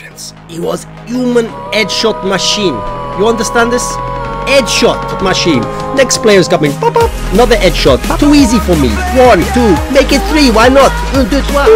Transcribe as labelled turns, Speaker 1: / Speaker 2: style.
Speaker 1: It He was human headshot machine. You understand this? Headshot machine. Next player is coming. Pop up. Another headshot. Too easy for me. One, two. Make it three. Why not? Un, deux, trois.